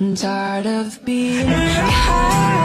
I'm tired of being high.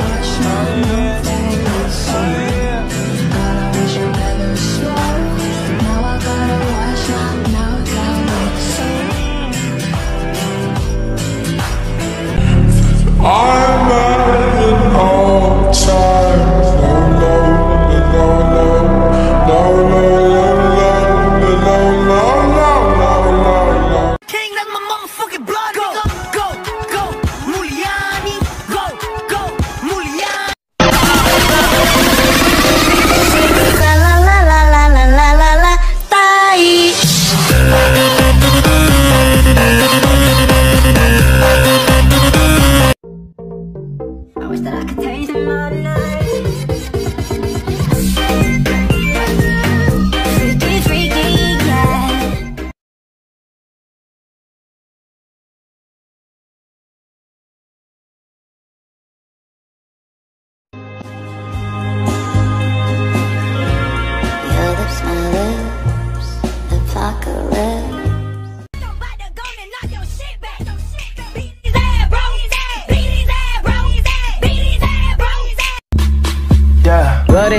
Take my life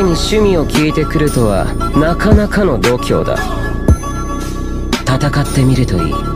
に趣味を聞いてくるとはなかなかの度胸だ。戦ってみるといい。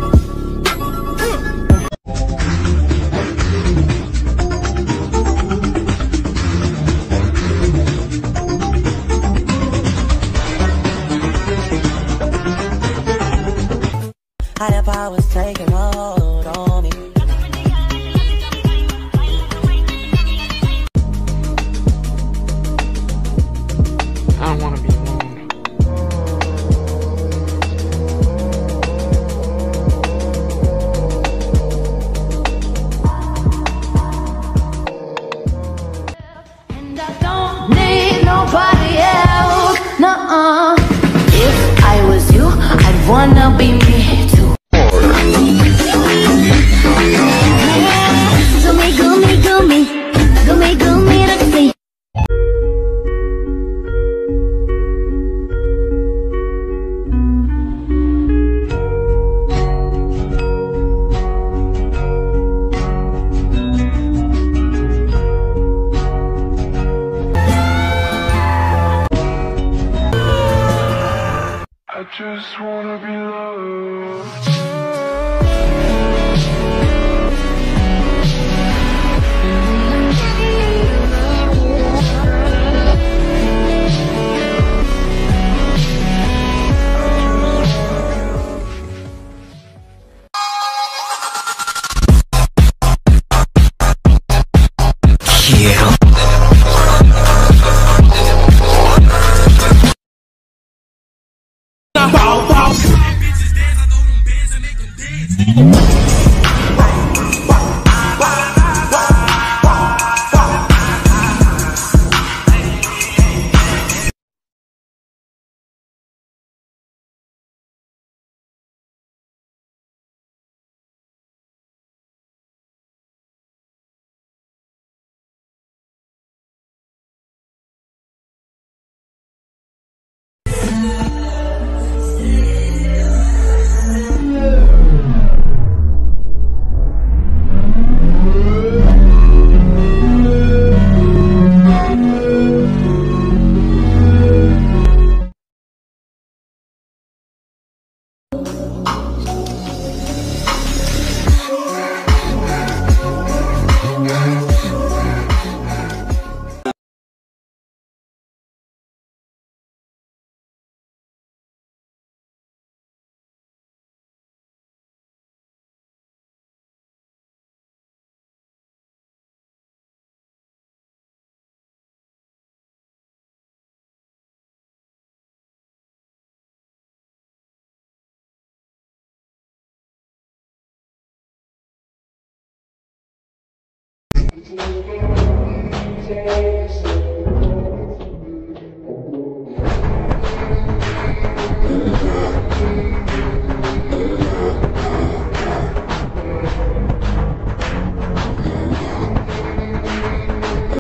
wanna be me. Just wanna be loved. Take